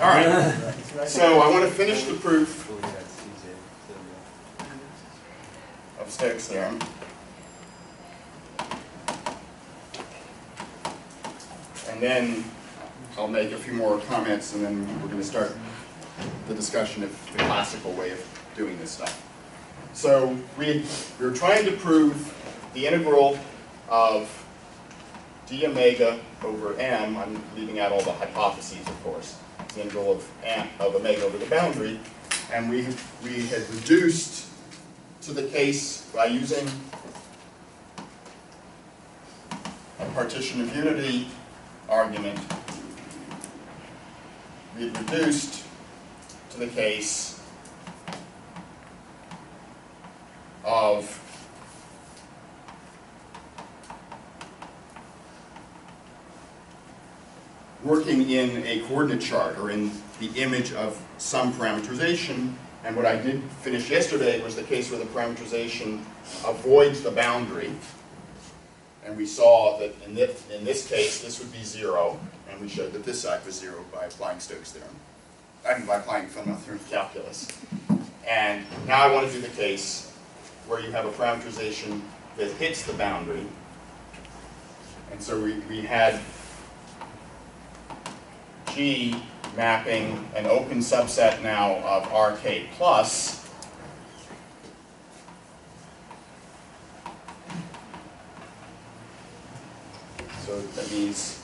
All right, so I want to finish the proof of Stokes' theorem. And then I'll make a few more comments and then we're going to start the discussion of the classical way of doing this stuff. So we, we were trying to prove the integral of d omega over m, I'm leaving out all the hypotheses of course, the integral of, m, of omega over the boundary, and we, we had reduced to the case by using a partition of unity argument, we had reduced to the case of working in a coordinate chart or in the image of some parameterization. And what I did finish yesterday was the case where the parameterization avoids the boundary. And we saw that in this, in this case, this would be zero. And we showed that this side was zero by applying Stokes' theorem. I mean, by applying fundamental theorem of calculus. And now I want to do the case where you have a parameterization that hits the boundary. And so we, we had G mapping an open subset now of RK plus So that means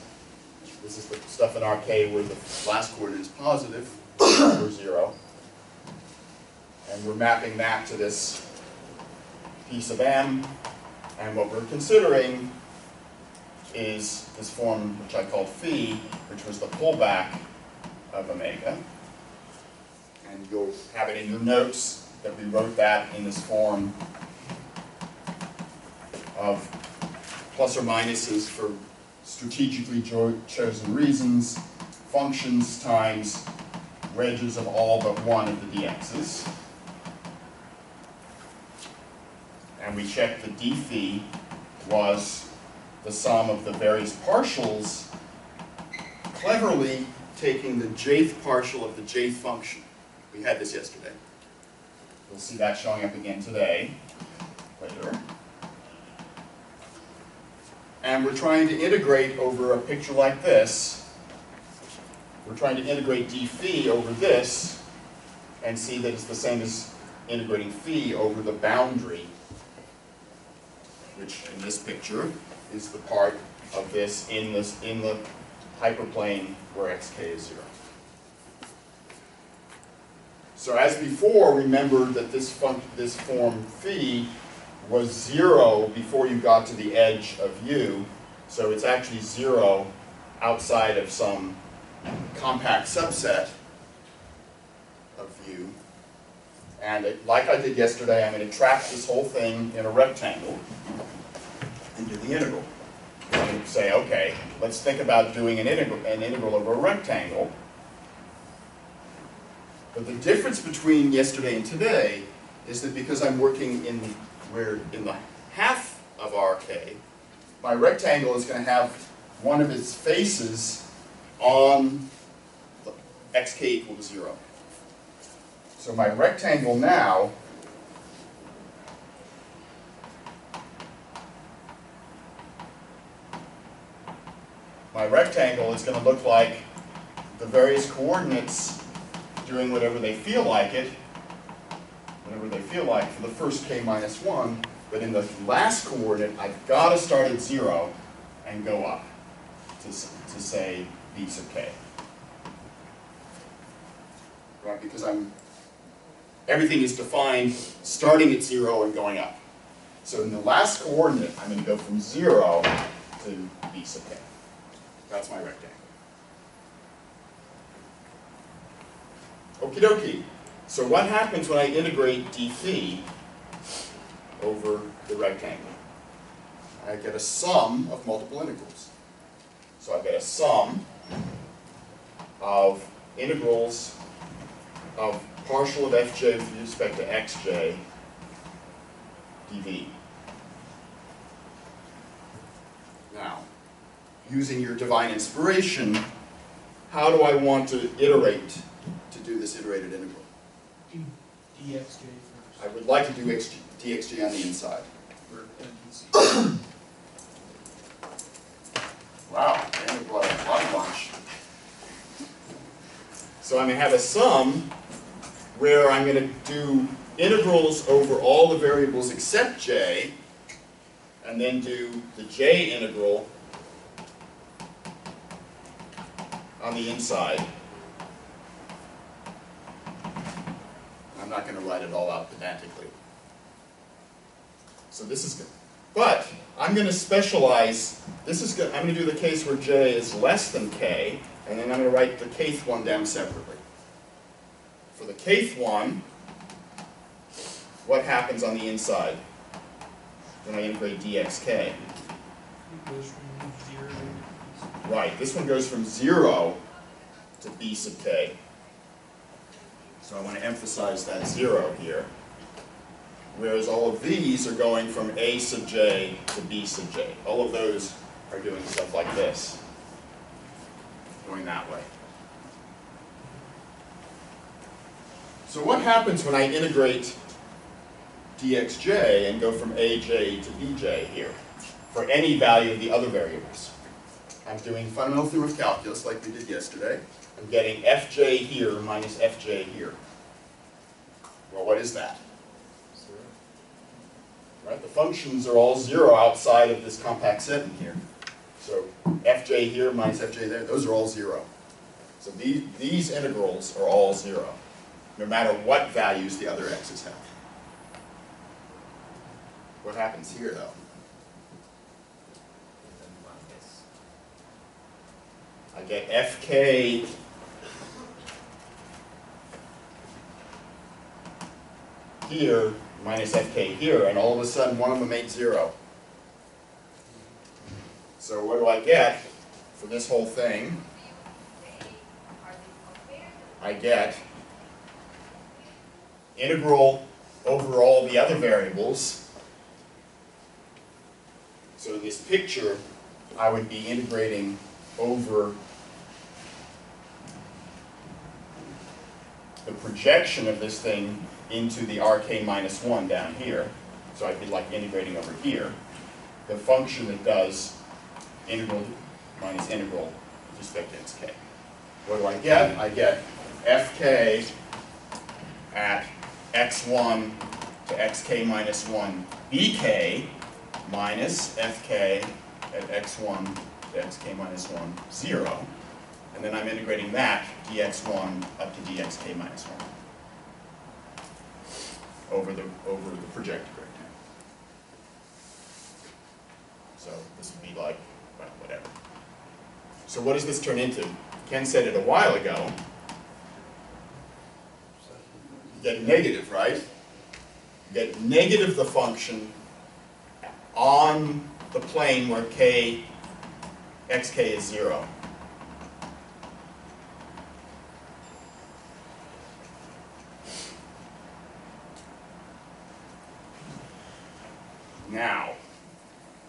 this is the stuff in RK where the last coordinate is positive, or zero. And we're mapping that to this piece of M. And what we're considering is this form which I called phi, which was the pullback of omega. And you'll have it in your notes that we wrote that in this form of plus or minuses for strategically chosen reasons, functions times wedges of all but one of the dx's. And we checked the d phi was the sum of the various partials, cleverly taking the jth partial of the jth function. We had this yesterday. You'll see that showing up again today, later. And we're trying to integrate over a picture like this. We're trying to integrate d phi over this and see that it's the same as integrating phi over the boundary, which in this picture is the part of this in this in the hyperplane where xk is zero. So as before, remember that this this form phi was zero before you got to the edge of u, so it's actually zero outside of some compact subset of u. And it, like I did yesterday, I'm going to trap this whole thing in a rectangle and do the integral. And say, okay, let's think about doing an integral, an integral over a rectangle. But the difference between yesterday and today is that because I'm working in where in the half of RK, my rectangle is going to have one of its faces on xk equal to 0. So my rectangle now my rectangle is going to look like the various coordinates doing whatever they feel like it, whatever they feel like for the first k minus 1, but in the last coordinate, I've got to start at 0 and go up to, to say b sub k. Right, because I'm, everything is defined starting at 0 and going up. So in the last coordinate, I'm going to go from 0 to b sub k. That's my rectangle. Okie dokie. So what happens when I integrate d phi over the rectangle? I get a sum of multiple integrals. So I get a sum of integrals of partial of fj with respect to xj dv. Now, using your divine inspiration, how do I want to iterate to do this iterated integral? Do dxj first. I would like to do xg, dxg on the inside. Wow, Daniel brought a lot of lunch. So I'm gonna have a sum where I'm gonna do integrals over all the variables except j, and then do the j integral on the inside. I'm not gonna write it all out pedantically. So this is good. But I'm going to specialize, this is good, I'm going to do the case where j is less than k, and then I'm going to write the kth one down separately. For the kth one, what happens on the inside when I integrate dxk? Right, this one goes from 0 to b sub k. So I want to emphasize that 0 here. Whereas all of these are going from a sub j to b sub j. All of those are doing stuff like this. Going that way. So what happens when I integrate dxj and go from aj to bj here for any value of the other variables? I'm doing fundamental theorem of calculus like we did yesterday. I'm getting fj here minus fj here. Well, what is that? Zero. Right, the functions are all zero outside of this compact set in here. So fj here minus fj there, those are all zero. So these, these integrals are all zero, no matter what values the other x's have. What happens here though? Get fk here minus fk here, and all of a sudden one of them makes zero. So what do I get for this whole thing? I get integral over all the other variables. So in this picture, I would be integrating over the projection of this thing into the rk minus 1 down here. So I'd be like integrating over here. The function that does integral minus integral with respect to xk. What do I get? I get fk at x1 to xk minus 1 bk minus fk at x1 to xk minus 1, 0. And then I'm integrating that dx1 up to dxk minus 1 over the, over the projected rectangle. So this would be like, well, whatever. So what does this turn into? Ken said it a while ago. You get negative, right? You get negative the function on the plane where k, xk is zero. Now,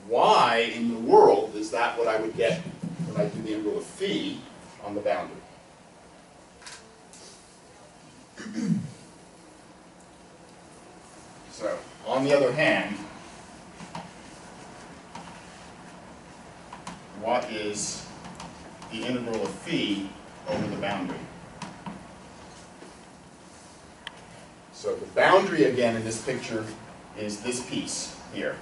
why in the world is that what I would get when I do the integral of phi on the boundary? So, on the other hand, what is the integral of phi over the boundary? So the boundary again in this picture is this piece here.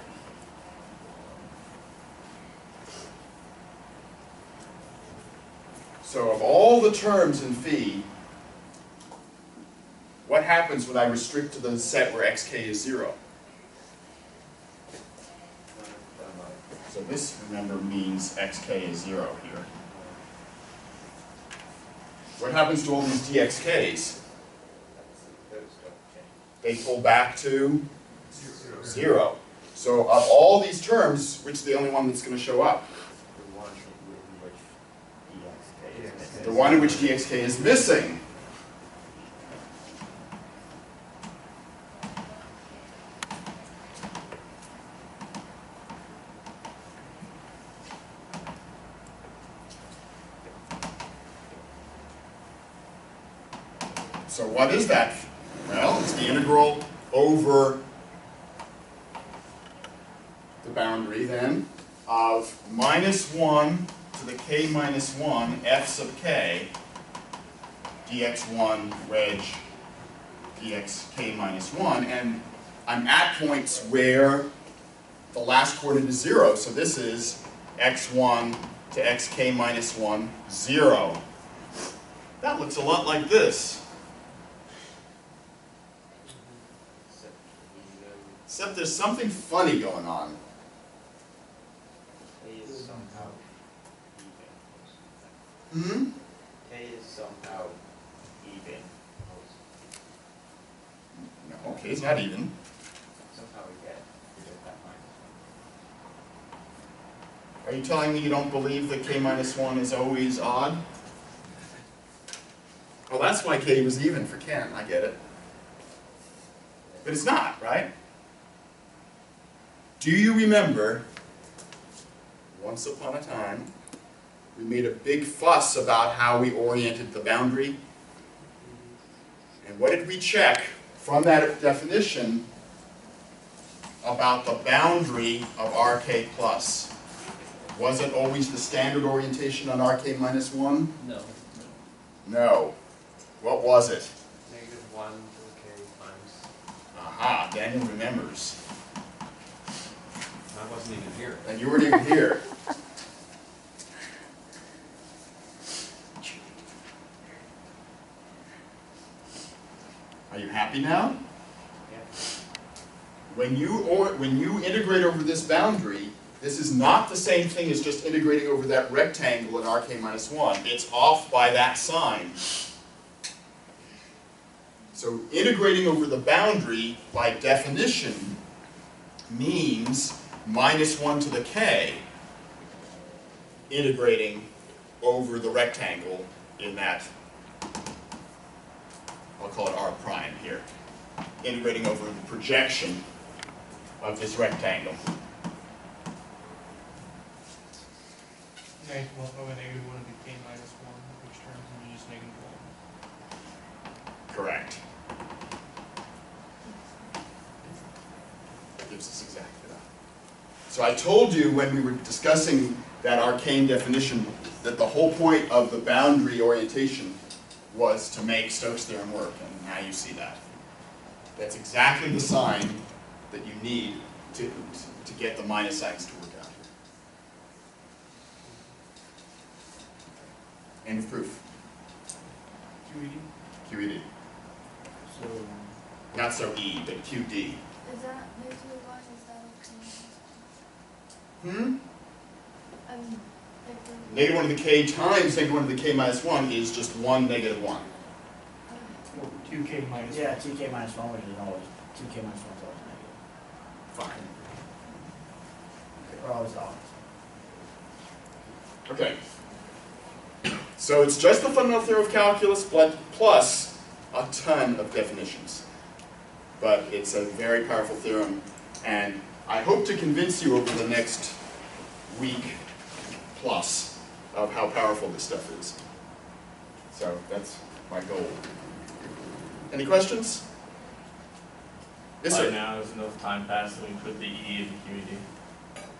So of all the terms in phi, what happens when I restrict to the set where xk is zero? So this, remember, means xk is zero here. What happens to all these dxk's? They pull back to zero. So of all these terms, which is the only one that's going to show up? The one in which dxk is missing. So what is that? Well, it's the integral over the then of minus one to the k minus one f sub k dx1 wedge dx k minus 1, and I'm at points where the last coordinate is 0, so this is x1 to xk minus 1, 0. That looks a lot like this, except there's something funny going on. K is somehow even. Hmm? K is somehow even. No, okay, it's not even. Somehow we get, we get that minus Are you telling me you don't believe that k minus 1 is always odd? Well, that's why k was even for Ken, I get it. But it's not, right? Do you remember, once upon a time, we made a big fuss about how we oriented the boundary? And what did we check from that definition about the boundary of RK plus? Was it always the standard orientation on RK minus 1? No. No. What was it? Negative one to the K times, Aha, Daniel remembers. I wasn't even here. And you weren't even here. Are you happy now? yeah, When you, or, when you integrate over this boundary, this is not the same thing as just integrating over that rectangle in RK minus 1. It's off by that sign. So integrating over the boundary, by definition, means minus 1 to the k, integrating over the rectangle in that, I'll call it R prime here, integrating over the projection of this rectangle. Negative oh, negative would be k minus one, which turns into just negative one. Correct. That gives us exactly that. So I told you when we were discussing that arcane definition that the whole point of the boundary orientation was to make Stokes' theorem work, and now you see that. That's exactly the sign that you need to, to get the minus signs to work out here. End of proof, QED? QED. so, Not so E, but QD. Is that negative one, is that okay? Hmm? I mean, like the. Negative one to the k times negative one to the k minus one is just one negative one. Two k minus one. Yeah, two K minus one, which is always, two K minus one is always Fine. Or always off. Okay. So it's just the fundamental theorem of calculus pl- plus a ton of definitions. But it's a very powerful theorem, and I hope to convince you over the next week plus of how powerful this stuff is. So that's my goal. Any questions? Yes, By sir. now, there's enough time passed that we put the E in the QED.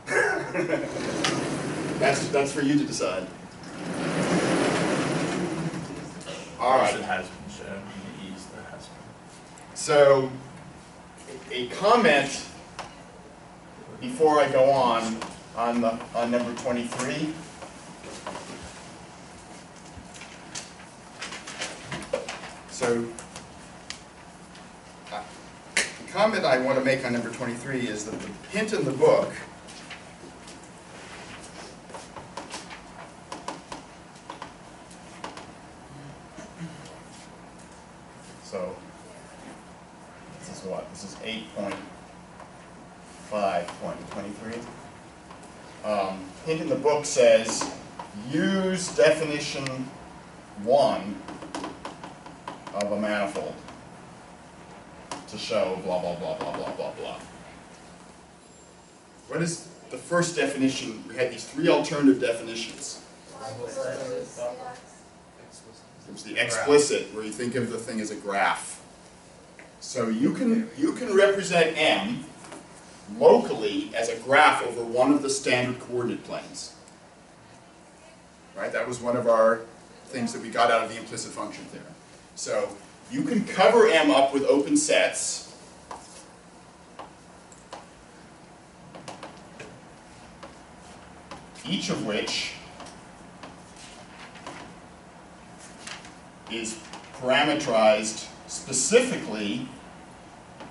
That's, that's for you to decide. All right, It has been shown in the E's, there has been. so a comment before I go on, on the, on number twenty-three. So, the comment I want to make on number twenty-three is that the hint in the book So, this is what, this is eight point five point twenty-three. Um, hint in the book says, use definition one of a manifold to show blah, blah, blah, blah, blah, blah, blah. What is the first definition? We had these three alternative definitions. X was There's the explicit, where you think of the thing as a graph. So you can, you can represent M locally as a graph over one of the standard coordinate planes. Right, that was one of our things that we got out of the implicit function theorem. So you can cover M up with open sets. Each of which is parameterized specifically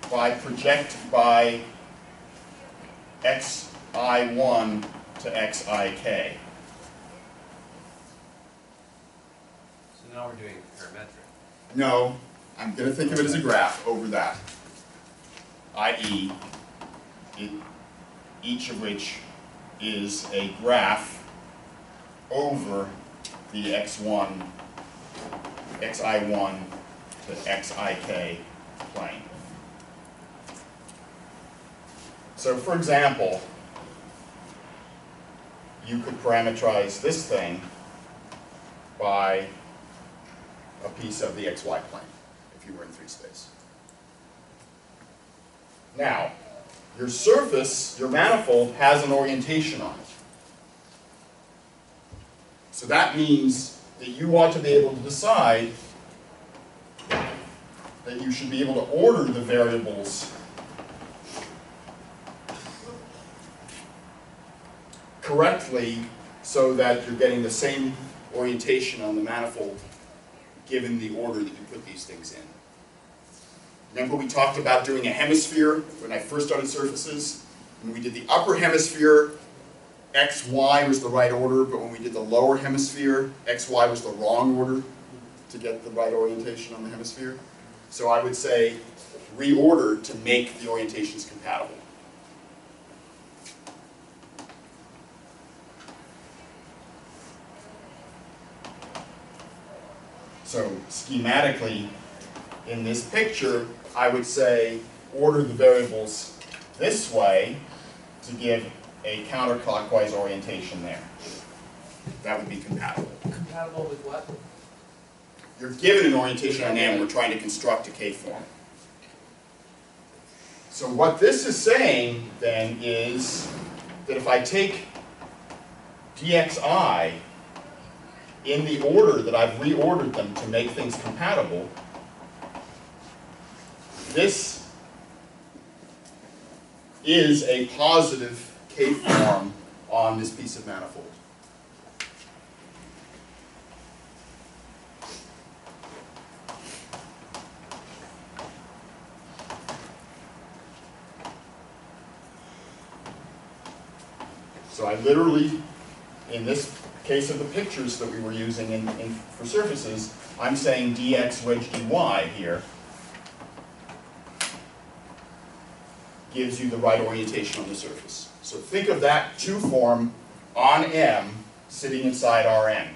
by project by xi1 to xik. So now we're doing parametric. No, I'm gonna think of it as a graph over that. I.e., each of which is a graph over the x1, xi1 to xik plane. So for example, you could parameterize this thing by a piece of the xy plane, you were in three space. Now, your surface, your manifold, has an orientation on it. So that means that you ought to be able to decide that you should be able to order the variables correctly so that you're getting the same orientation on the manifold given the order that you put these things in. Remember we talked about doing a hemisphere when I first started surfaces? When we did the upper hemisphere, x, y was the right order, but when we did the lower hemisphere, x, y was the wrong order to get the right orientation on the hemisphere. So I would say reorder to make the orientations compatible. So schematically, in this picture, I would say order the variables this way to give a counterclockwise orientation there. That would be compatible. Compatible with what? You're given an orientation on M, we're trying to construct a K-form. So what this is saying then is that if I take dxi in the order that I've reordered them to make things compatible, this is a positive K-form on this piece of manifold. So I literally, in this case of the pictures that we were using in, in, for surfaces, I'm saying dx wedge dy here gives you the right orientation on the surface. So think of that two form on M sitting inside Rn.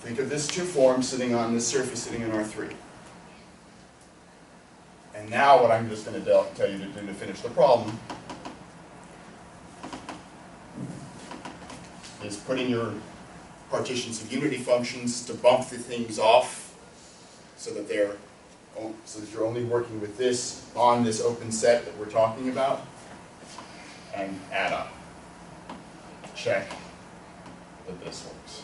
Think of this two form sitting on this surface sitting in R3. And now what I'm just going to tell you to do to finish the problem is put in your partitions of unity functions to bump the things off so that they're oh, so that you're only working with this on this open set that we're talking about and add up. Check that this works.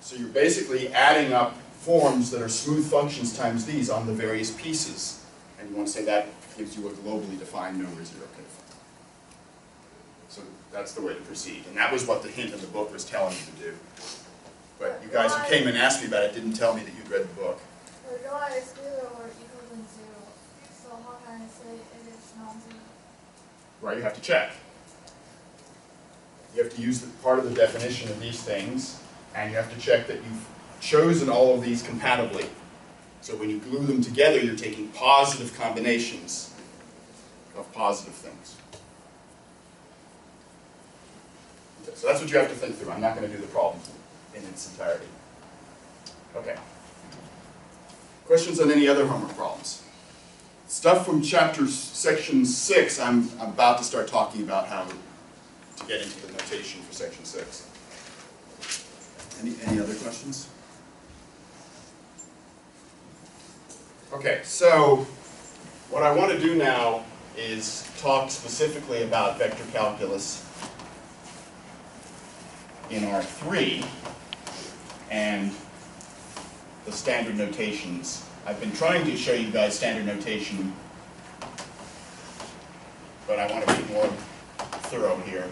So you're basically adding up forms that are smooth functions times these on the various pieces. And you want to say that gives you a globally defined number zero that's the way to proceed. And that was what the hint in the book was telling me to do. But you guys who came and asked me about it didn't tell me that you'd read the book. The rho is zero or equal than zero. So how can I say it is non-zero? Right, you have to check. You have to use the, part of the definition of these things, and you have to check that you've chosen all of these compatibly. So when you glue them together, you're taking positive combinations of positive things. Okay, so that's what you have to think through. I'm not going to do the problem in its entirety. Okay. Questions on any other homework problems? Stuff from chapter, section six, I'm I'm about to start talking about how to get into the notation for section six. Any, any other questions? Okay, so what I want to do now is talk specifically about vector calculus in R3 and the standard notations. I've been trying to show you guys standard notation, but I want to be more thorough here.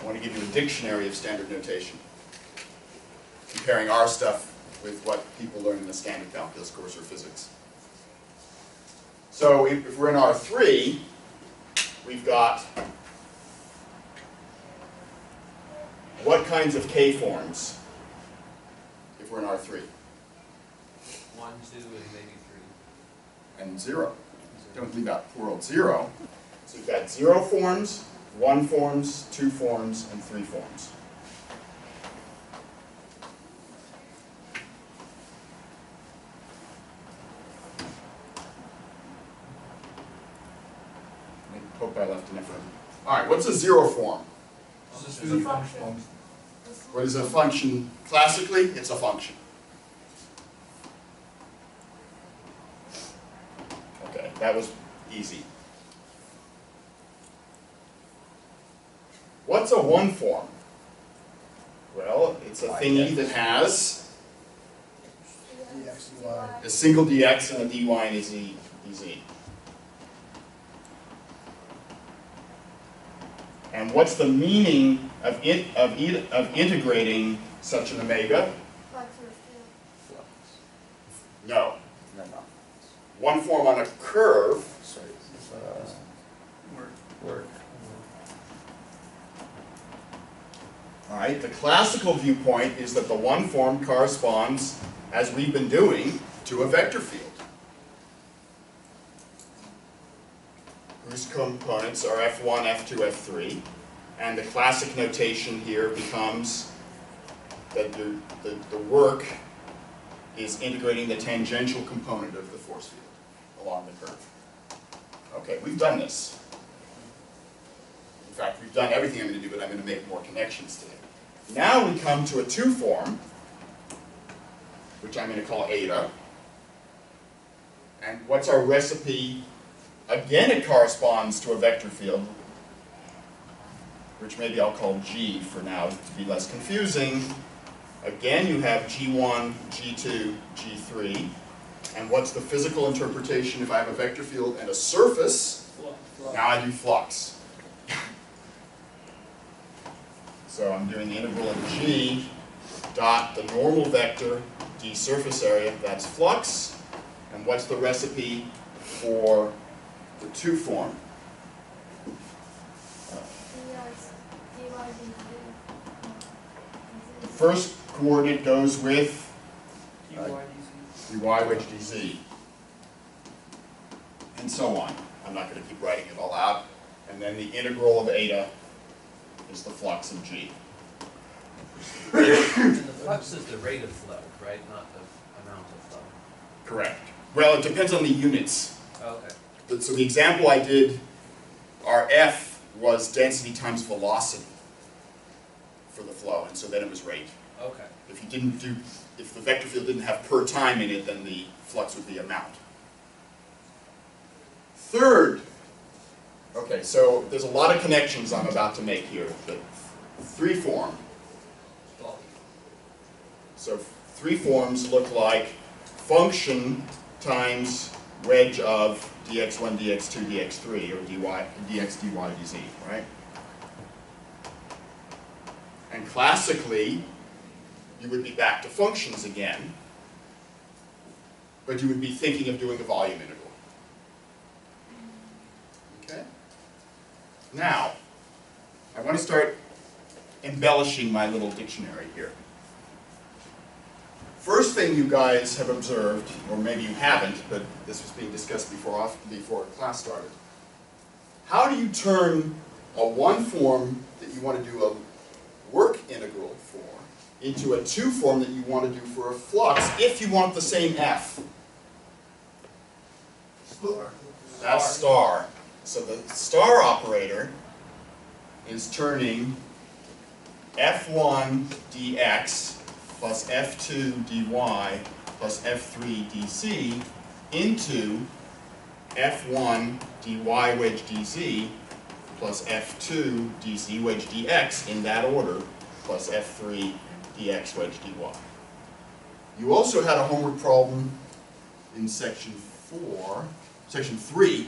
I want to give you a dictionary of standard notation, comparing our stuff with what people learn in the standard calculus course or physics. So if we're in R3, we've got what kinds of K-forms if we're in R3? One, two, and maybe three. And zero. Don't leave out old zero. So we've got zero forms, one forms, two forms, and three forms. I hope I left enough room. All right, what's a zero form? This It's a function. function. What is a function? Classically, it's a function. Okay, that was easy. What's a one form? Well, it's a thingy that has a single dx and a dy and a z, And what's the meaning of it, of it, of integrating such an omega? No. No, no. One form on a curve Sorry, this is, uh, Work. All right, the classical viewpoint is that the one form corresponds, as we've been doing, to a vector field. Whose components are F1, F2, F3. And the classic notation here becomes that the, the, the work is integrating the tangential component of the force field along the curve. Okay, we've done this. In fact, we've done everything I'm going to do, but I'm going to make more connections today. Now we come to a two form, which I'm going to call eta. And what's our recipe? Again, it corresponds to a vector field, which maybe I'll call G for now to be less confusing. Again, you have G1, G2, G3. And what's the physical interpretation if I have a vector field and a surface? Now I do flux. So I'm doing the integral of g dot the normal vector d surface area, that's flux. And what's the recipe for two form? dx, dy, dz. The first coordinate goes with dy dz. dy wedge dz. And so on. I'm not going to keep writing it all out. And then the integral of eta is the flux of g. And the flux is the rate of flow, right, not the amount of flow? Correct. Well, it depends on the units. Okay. So the example I did, our F was density times velocity for the flow, and so then it was rate. Okay. If you didn't do, if the vector field didn't have per time in it, then the flux would be amount. Third, okay, so there's a lot of connections I'm about to make here, but three form. So three forms look like function times wedge of dx1, dx2, dx3, or dy, dx, dy, dz, right? And classically, you would be back to functions again, but you would be thinking of doing a volume integral. Okay? Now, I want to start embellishing my little dictionary here. First thing you guys have observed, or maybe you haven't, but this was being discussed before, off, before class started. How do you turn a one form that you want to do a work integral for into a two form that you want to do for a flux if you want the same f? Star. That's star. So the star operator is turning f1 dx plus F2 dy plus F3 dz into F1 dy wedge dz plus F2 dz wedge dx in that order, plus F3 dx wedge dy. You also had a homework problem in section four, section three,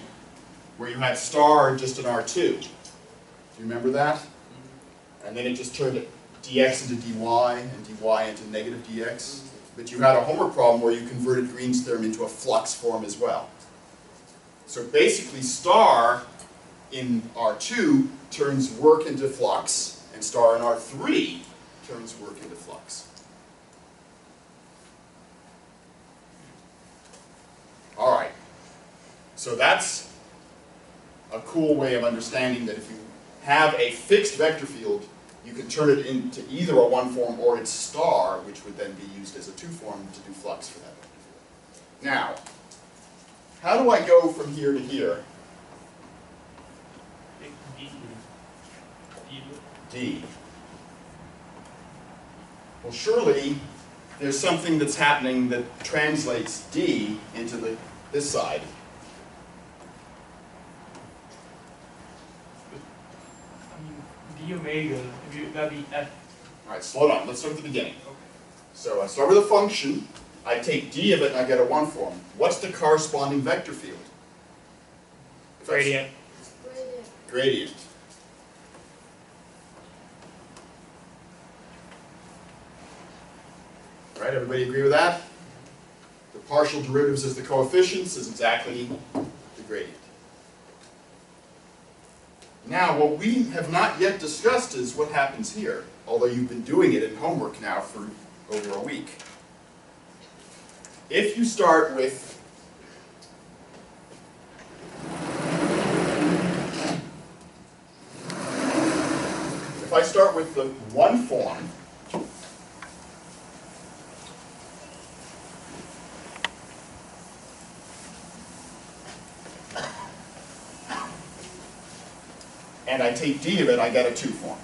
where you had star just an R2. Do you remember that? Mm-hmm. And then it just turned dx into dy and dy into negative dx. But you had a homework problem where you converted Green's theorem into a flux form as well. So basically star in R2 turns work into flux, and star in R3 turns work into flux. All right. So that's a cool way of understanding that if you have a fixed vector field, you can turn it into either a one form or its star, which would then be used as a two form to do flux for that. Now, how do I go from here to here? D. Well, surely there's something that's happening that translates D into the, this side. I mean, D omega, that'd be F. All right, slow down. Let's start at the beginning. Okay. So I start with a function. I take d of it and I get a one form. What's the corresponding vector field? Gradient. Gradient. Gradient. Right, everybody agree with that? The partial derivatives as the coefficients is exactly the gradient. Now, what we have not yet discussed is what happens here, although you've been doing it in homework now for over a week. If you start with If I start with the one form, and I take d of it, I get a two form.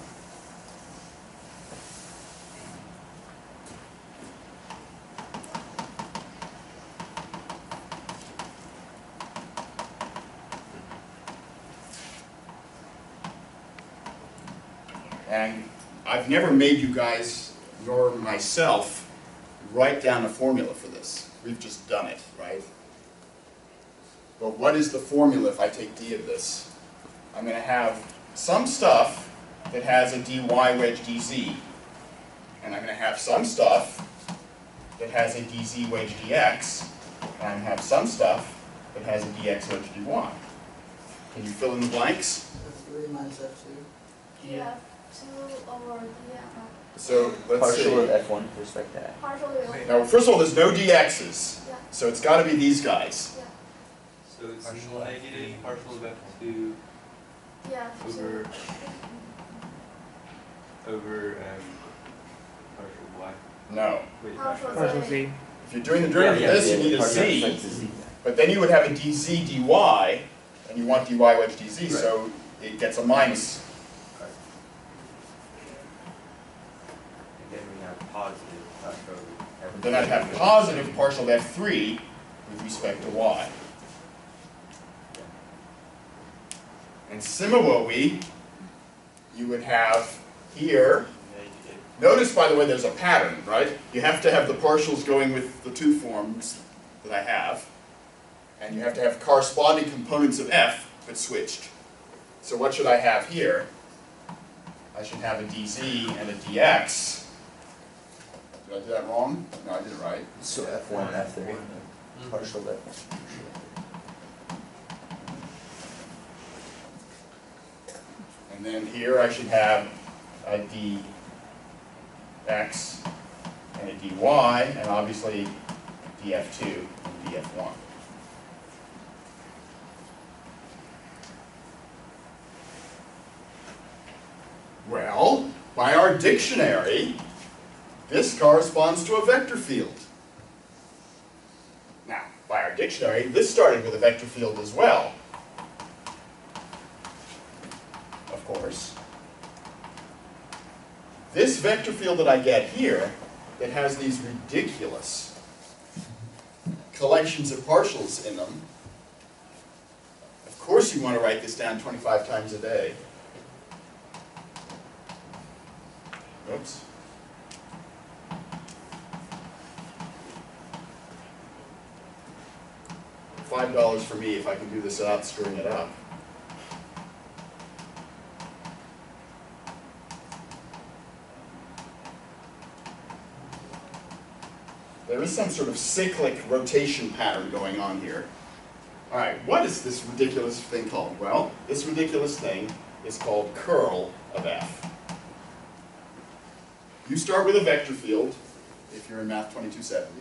And I've never made you guys, nor myself, write down a formula for this. We've just done it, right? But what is the formula if I take d of this? I'm going to have some stuff that has a dy wedge dz. And I'm going to have some stuff that has a dz wedge dx. And I'm going to have some stuff that has a dx wedge dy. Can you fill in the blanks? F3 minus F2. Yeah. Two over D, So let's Partial see. of F1 with respect to F. partially over. Now, first of all, there's no dx's. Yeah. So it's got to be these guys. So it's Partial negative partial of F two Yeah, over, two. over, um, partial Y. No. Wait, Partial partial. Partial Z. If you're doing the derivative of this, you need a partial z. affects the Z. But then you would have a dz dy, and you want dy wedge dz, so it gets a minus. And then we have positive partial of Then I'd have positive partial f3 with respect to y. And similarly, you would have here, notice by the way there's a pattern, right? You have to have the partials going with the two forms that I have, and you have to have corresponding components of f but switched. So what should I have here? I should have a dz and a dx. Did I do that wrong? No, I did it right. So F1, and F3, partial of And then here I should have a dx and a dy, and obviously df2 and df1. Well, by our dictionary, this corresponds to a vector field. Now, by our dictionary, this started with a vector field as well. Of course. This vector field that I get here that has these ridiculous collections of partials in them, of course you want to write this down 25 times a day. Oops. Five dollars for me if I can do this without screwing it up. There is some sort of cyclic rotation pattern going on here. All right, what is this ridiculous thing called? Well, this ridiculous thing is called curl of f. You start with a vector field, if you're in Math 2270,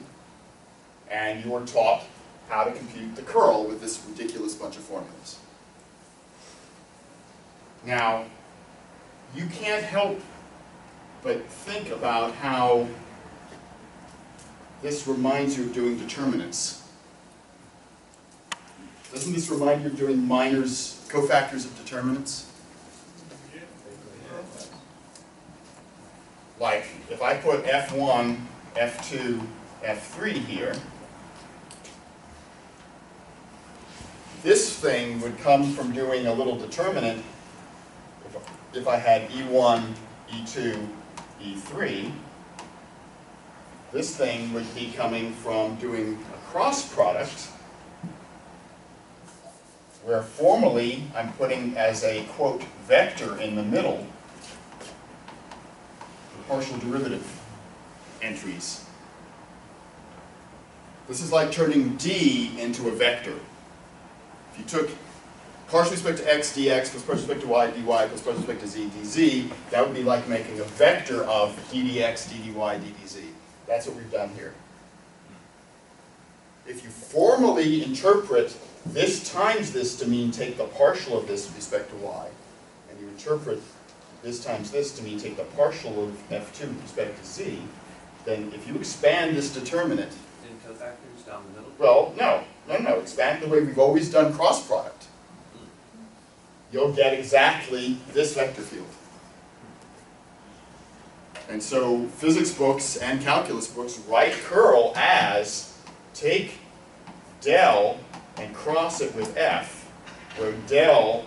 and you are taught how to compute the curl with this ridiculous bunch of formulas. Now, you can't help but think about how this reminds you of doing determinants. Doesn't this remind you of doing minors, cofactors of determinants? Like, if I put F1, F2, F3 here, this thing would come from doing a little determinant if- I had E E1, E2, E3. This thing would be coming from doing a cross product where formally I'm putting as a quote vector in the middle the partial derivative entries. This is like turning D into a vector. If you took partial respect to x dx plus partial respect to y dy plus partial respect to z dz, that would be like making a vector of ddx, ddy, ddz. That's what we've done here. If you formally interpret this times this to mean take the partial of this with respect to y, and you interpret this times this to mean take the partial of f2 with respect to z, then if you expand this determinant, In cofactors down the middle? well, no, no, no, expand the way we've always done cross product. Hmm. You'll get exactly this vector field. And so physics books and calculus books write curl as take del and cross it with f, where del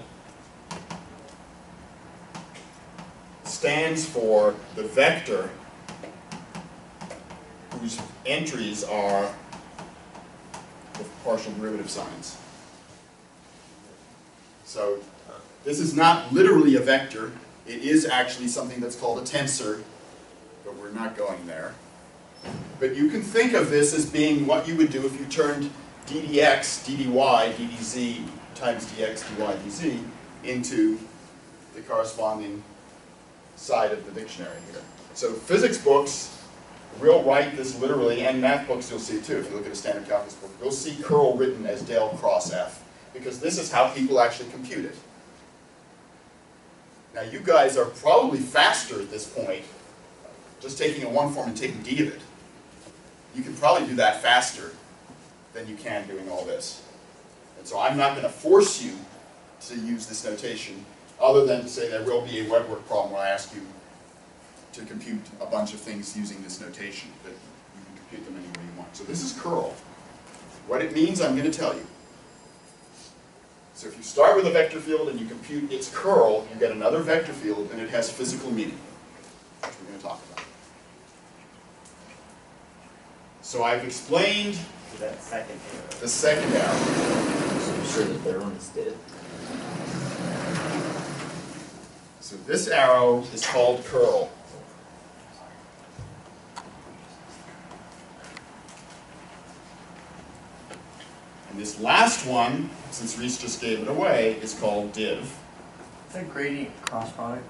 stands for the vector whose entries are the partial derivative signs. So this is not literally a vector. It is actually something that's called a tensor, we're not going there. But you can think of this as being what you would do if you turned ddx, ddy, ddz times dx, dy, dz into the corresponding side of the dictionary here. So physics books will write this literally, and math books you'll see too, if you look at a standard calculus book. You'll see curl written as del cross f, because this is how people actually compute it. Now you guys are probably faster at this point, just taking a one form and taking d of it. You can probably do that faster than you can doing all this. And so I'm not going to force you to use this notation, other than to say there will be a WeBWorK problem where I ask you to compute a bunch of things using this notation, but you can compute them any way you want. So this is curl. What it means, I'm going to tell you. So if you start with a vector field and you compute its curl, you get another vector field, and it has physical meaning, which we're going to talk about. So I've explained So that second arrow. the second arrow. So I'm sure the third one is dead. So this arrow is called curl. And this last one, since Reese just gave it away, is called div. Is that gradient cross product?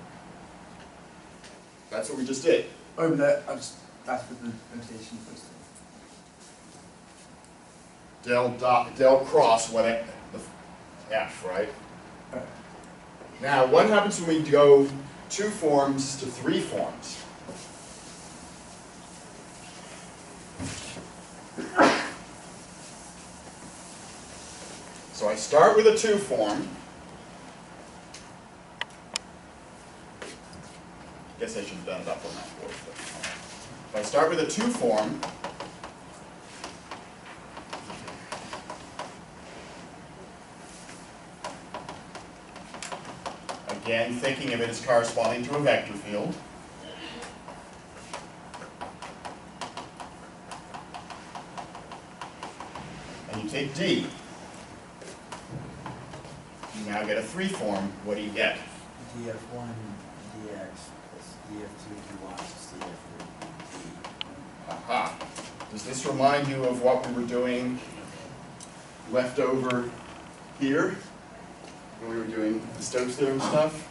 That's what we just did. Oh, but that, I just, that's what the notation was. Del dot, del cross what the f, right? Now, what happens when we go two forms to three forms? So I start with a two form. I Guess I should have done it up on that board, but. If I start with a two form, again, thinking of it as corresponding to a vector field. And you take D. You now get a three form, what do you get? df one dx plus df two dy plus df three d. Aha. Does this remind you of what we were doing left over here? When we were doing the Stokes theorem stuff?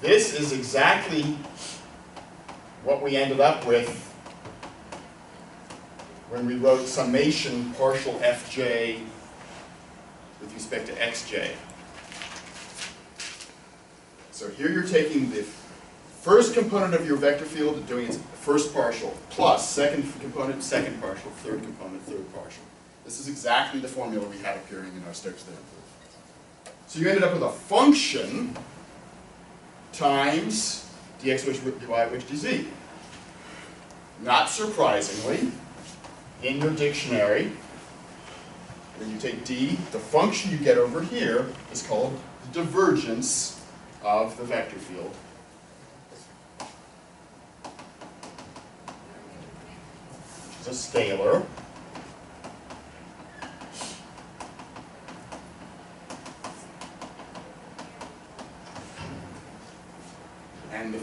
This is exactly what we ended up with when we wrote summation partial fj with respect to xj. So here you're taking the first component of your vector field and doing its first partial, plus second component, second partial, third component, third partial. This is exactly the formula we had appearing in our Stokes theorem. So you ended up with a function times dx which dy which dz. Not surprisingly, in your dictionary, when you take d, the function you get over here is called the divergence of the vector field. Which a scalar.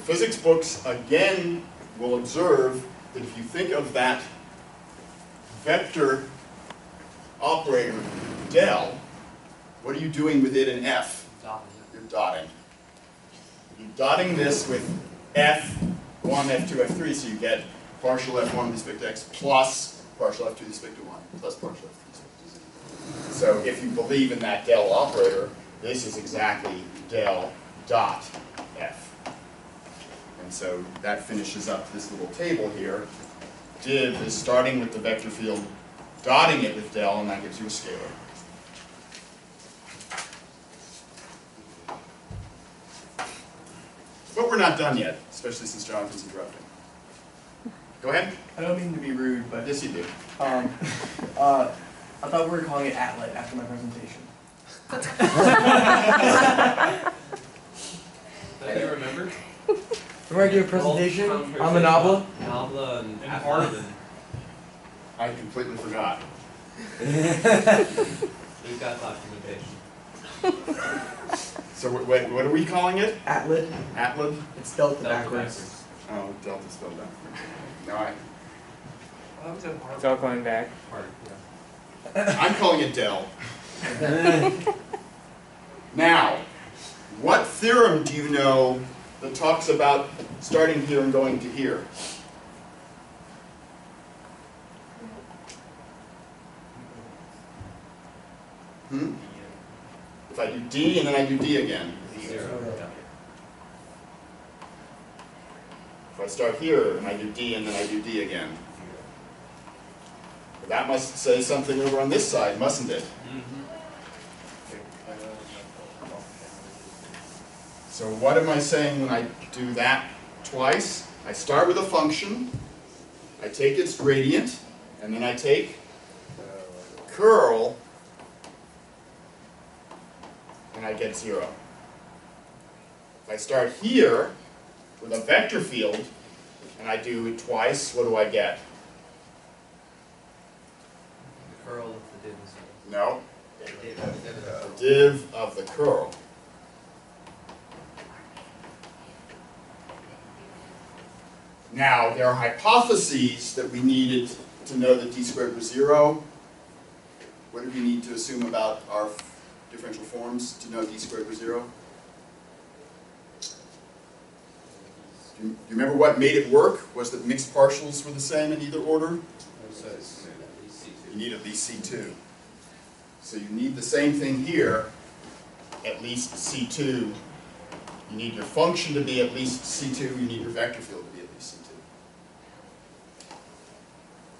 Physics books, again, will observe that if you think of that vector operator del, what are you doing with it in F? You're dotting. You're dotting this with F1, F2, F3, so you get partial F1 with respect to X plus partial F2 with respect to 1, plus partial F3 with respect to Z. So if you believe in that del operator, this is exactly del dot. And so that finishes up this little table here. Div is starting with the vector field, dotting it with del, and that gives you a scalar. But we're not done yet, especially since Jonathan's interrupting. Go ahead. I don't mean to be rude, but Yes, you do. um, uh, I thought we were calling it Atled after my presentation. Don't you remember? Remember I gave a presentation on the Nabla? Nabla and And Atlas I completely forgot. we've got documentation. So what, what what are we calling it? Atled. Atlid? It's delta Delta backwards. Oh, delta spelled out. No, I, Well, that was an art. It's all going back. Part, yeah. I'm calling it Dell. Now, what theorem do you know that talks about starting here and going to here? Hmm? If I do D and then I do D again. Zero. If I start here and I do D and then I do D again. That must say something over on this side, mustn't it? So what am I saying when I do that twice? I start with a function, I take its gradient, and then I take uh, curl, and I get zero. If I start here with a vector field, and I do it twice, what do I get? The curl of the div is No, zero. the div of the curl. Now, there are hypotheses that we needed to know that d squared was zero. What did we need to assume about our differential forms to know d squared was zero? Do you, do you remember what made it work? Was that mixed partials were the same in either order? You need at least C2. So you need the same thing here, at least C2. You need your function to be at least C2, you need your vector field to be at least C2.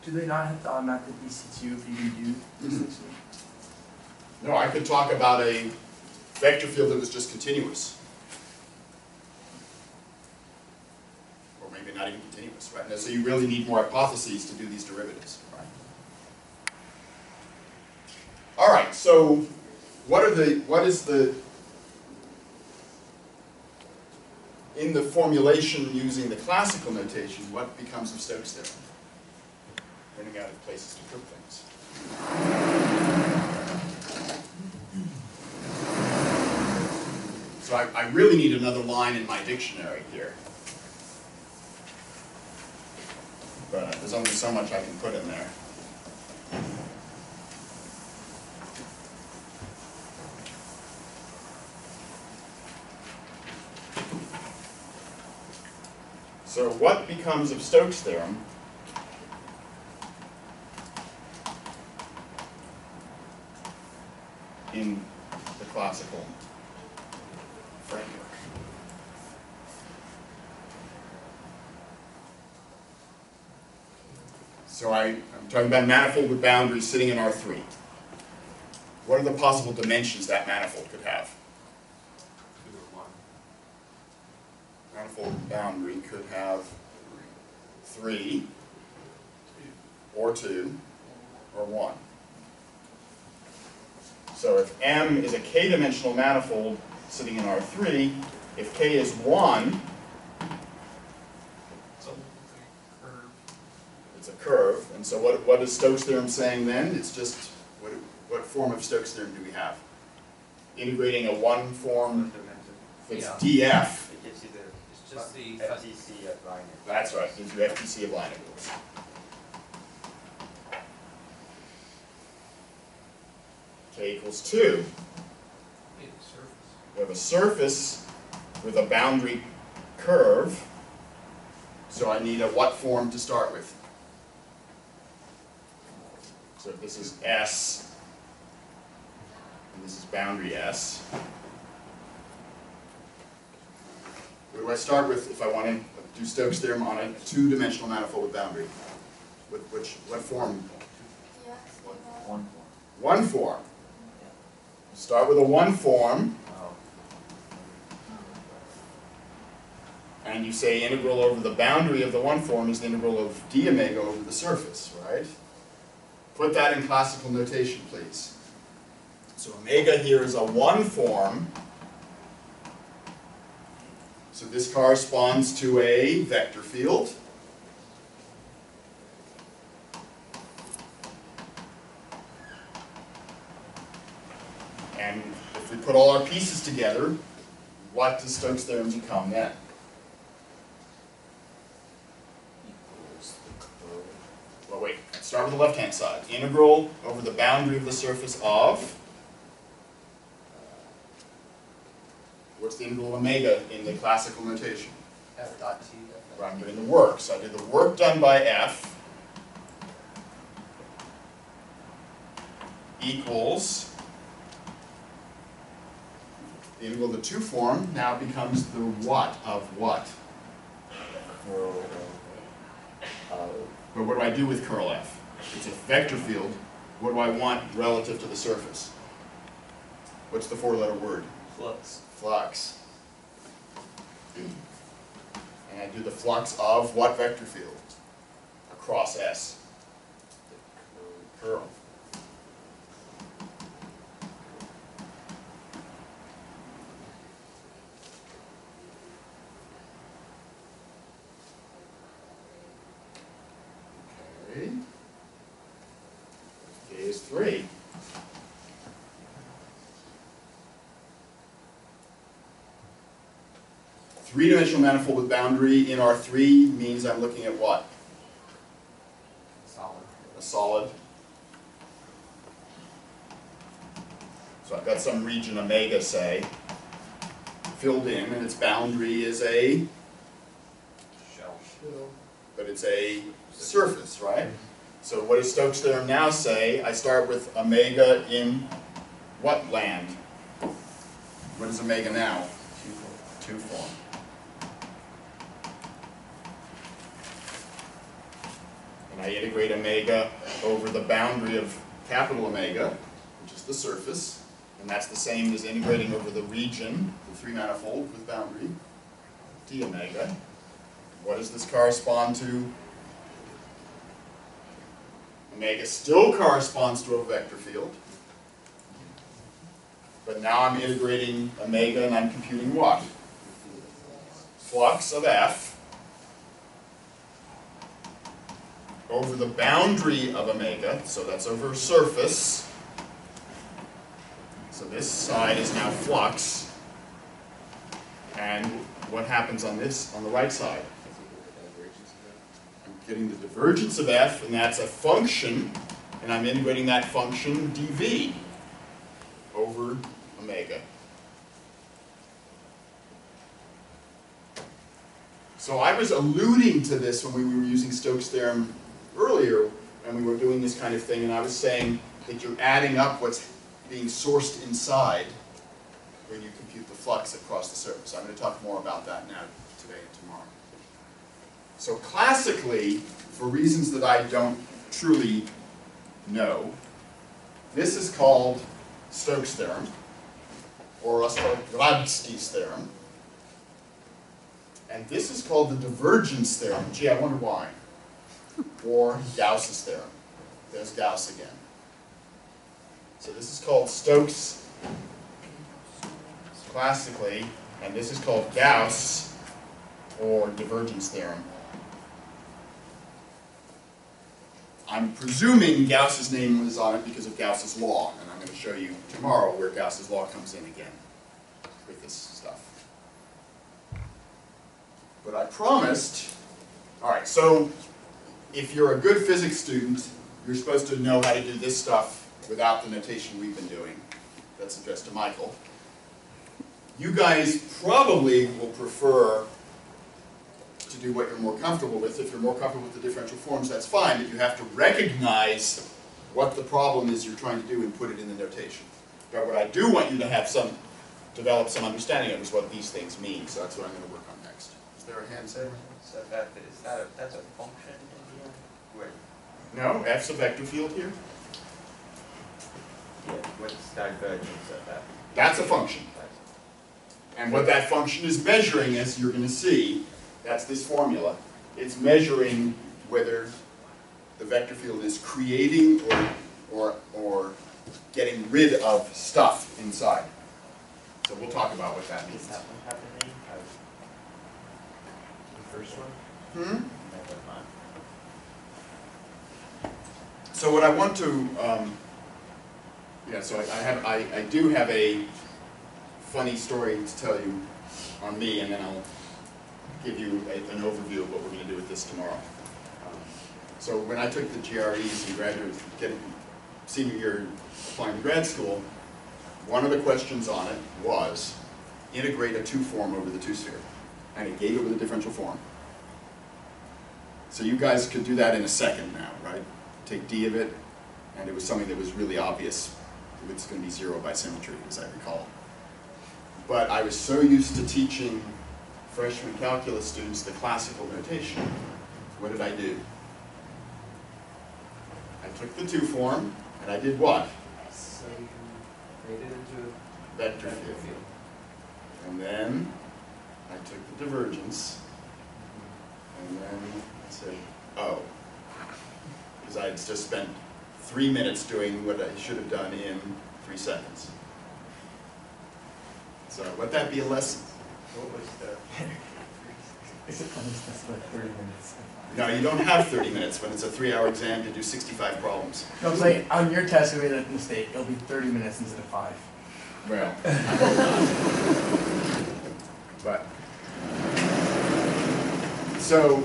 Do they not have to automatically be C2 if you can do this? Mm-hmm. No, I could talk about a vector field that was just continuous. Or maybe not. not even continuous, right? And so you really need more hypotheses to do these derivatives, right? All right, so what are the, what is the, in the formulation using the classical notation, what becomes of Stokes' theorem? Running out of places to put things. So I, I really need another line in my dictionary here. But uh, there's only so much I can put in there. So what becomes of Stokes' theorem in the classical framework? So I, I'm talking about manifold with boundaries sitting in R3. What are the possible dimensions that manifold could have? One. Manifold boundary could have three, or two, or one. So if M is a k-dimensional manifold sitting in R3, if k is one, it's a curve. it's a curve. And so what, what is Stokes' theorem saying then? It's just, what, what form of Stokes' theorem do we have? Integrating a one form, if it's df, It gives you the It's just the, FTC of line. that's right, gives you FTC of line integrals. K equals two. Yeah, the surface. We have a surface with a boundary curve, so I need a what form to start with? So if this is S, and this is boundary S, what do I start with if I want to do Stokes' theorem on a two-dimensional manifold with boundary? With which, what form? Yes, One One form. Start with a one form. And you say integral over the boundary of the one form is the integral of d omega over the surface, right? Put that in classical notation, please. So omega here is a one form. So this corresponds to a vector field. And if we put all our pieces together, what does Stokes' theorem become then? equals the curve. Well, wait, let's start with the left-hand side. Integral over the boundary of the surface of, uh, what's the integral of omega in the classical notation? F dot T. Where I'm doing the work. So I did the work done by F equals the integral of the two form now becomes the what of what? Curl But what do I do with curl F? It's a vector field. What do I want relative to the surface? What's the four-letter word? Flux. Flux. And I do the flux of what vector field? Across S. Curl. Okay. K is three. Three-dimensional manifold with boundary in R three means I'm looking at what? Solid. A solid. So I've got some region omega, say, filled in, and its boundary is a, Shell. but it's a surface, right? So what does Stokes' theorem now say? I start with omega in what land? What is omega now? Two form. I integrate omega over the boundary of capital omega, which is the surface, and that's the same as integrating over the region, the three manifold with boundary, d omega. what does this correspond to? Omega still corresponds to a vector field. But now I'm integrating omega and I'm computing what? Flux of F over the boundary of omega, so that's over surface. So this side is now flux. And what happens on this, on the right side? I'm getting the divergence of f, and that's a function, and I'm integrating that function dv over omega. So I was alluding to this when we were using Stokes' theorem earlier, and we were doing this kind of thing, and I was saying that you're adding up what's being sourced inside when you compute the flux across the surface. I'm going to talk more about that now, today and tomorrow. So classically, for reasons that I don't truly know, this is called Stokes' theorem, or also Radsky's theorem. And this is called the divergence theorem. Gee, I wonder why. Or Gauss's theorem. There's Gauss again. So this is called Stokes classically, and this is called Gauss or divergence theorem. I'm presuming Gauss's name was on it because of Gauss's law, and I'm going to show you tomorrow where Gauss's law comes in again with this stuff. But I promised, all right, so if you're a good physics student, you're supposed to know how to do this stuff without the notation we've been doing. That's addressed to Michael. You guys probably will prefer to do what you're more comfortable with. If you're more comfortable with the differential forms, that's fine, but you have to recognize what the problem is you're trying to do and put it in the notation. But what I do want you to have some, develop some understanding of is what these things mean, so that's what I'm going to work on next. Is there a hand said? So that, is that a, that's a function No, F's a vector field here. yeah, what's divergence of that? That's a function. And what that function is measuring, as you're going to see, that's this formula. It's measuring whether the vector field is creating or, or, or getting rid of stuff inside. So we'll talk about what that Does means. that one have a name? The first one? Hmm? So what I want to, um, yeah, so I, I have, I, I do have a funny story to tell you on me, and then I'll give you a, an overview of what we're gonna do with this tomorrow. Um, So when I took the GREs and graduate, getting, senior year applying to grad school, one of the questions on it was integrate a two form over the two sphere, and a gate over the differential form. So you guys could do that in a second now, right? Take d of it, and it was something that was really obvious. It's going to be zero by symmetry, as I recall. But I was so used to teaching freshman calculus students the classical notation. What did I do? I took the two form, and I did what? So you made it into a Vector vector field. field. And then I took the divergence, and then I said, oh. Because I had just spent three minutes doing what I should have done in three seconds. So let that be a lesson. What was the, Is it funny, that's like thirty minutes. No, you don't have thirty minutes when it's a three-hour exam to do sixty-five problems. No, I'm saying, on your test, if you made a mistake, it'll be thirty minutes instead of five. Well, I hope not. But, so,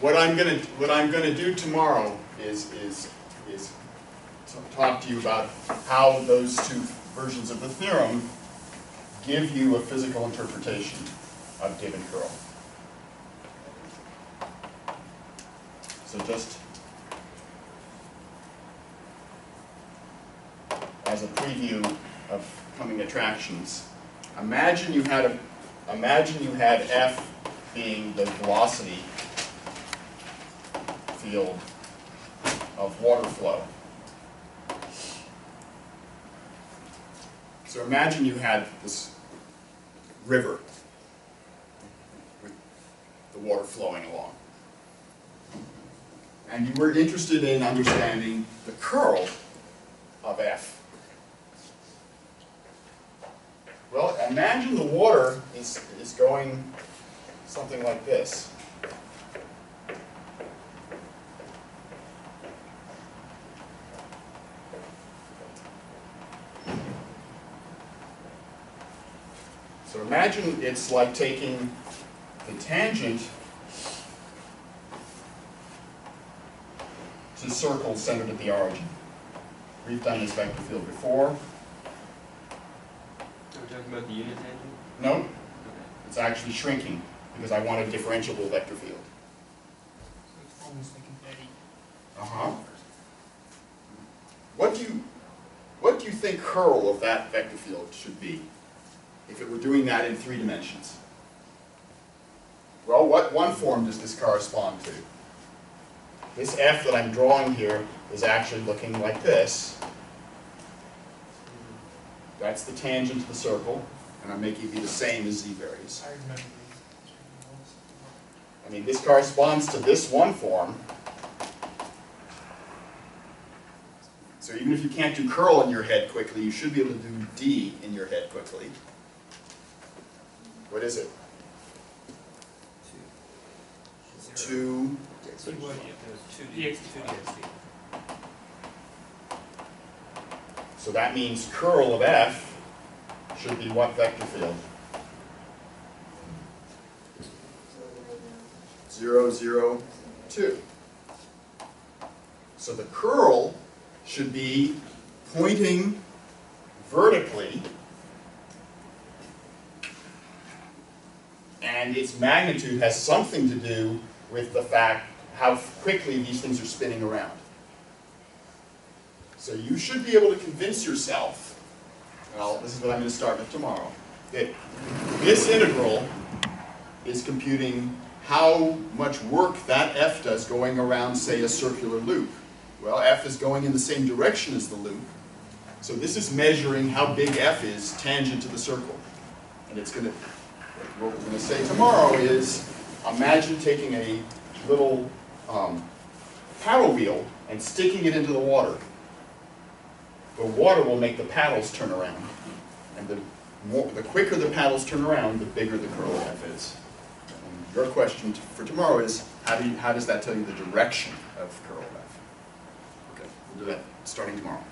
what I'm gonna, what I'm gonna do tomorrow is, is, is talk to you about how those two versions of the theorem give you a physical interpretation of given curl. So just as a preview of coming attractions, imagine you had a, imagine you had F being the velocity field of water flow. So imagine you had this river with the water flowing along. And you were interested in understanding the curl of F. Well, imagine the water is, is going something like this. So imagine it's like taking the tangent to circles centered at the origin. We've done this vector field before. Are we talking about the unit tangent? No, it's actually shrinking because I want a differentiable vector field. So it's almost like an eddy. Uh-huh. What do you, what do you think curl of that vector field should be it were doing that in three dimensions? Well, what one form does this correspond to? This F that I'm drawing here is actually looking like this. That's the tangent to the circle, and I'm making it be the same as z varies. I remember these. I mean, this corresponds to this one form. So even if you can't do curl in your head quickly, you should be able to do D in your head quickly. What is it? Two, See what, It was two two so that means curl of F should be what vector field? Zero, zero, two. So the curl should be pointing vertically and its magnitude has something to do with the fact how quickly these things are spinning around. So you should be able to convince yourself, well, this is what I'm going to start with tomorrow, that this integral is computing how much work that f does going around, say, a circular loop. Well, f is going in the same direction as the loop, so this is measuring how big f is tangent to the circle. And it's going to, what we're going to say tomorrow is, imagine taking a little um, paddle wheel and sticking it into the water. The water will make the paddles turn around. And the more, the quicker the paddles turn around, the bigger the curl F is. And your question for tomorrow is, how do you, how does that tell you the direction of curl F? Okay, we'll do that starting tomorrow.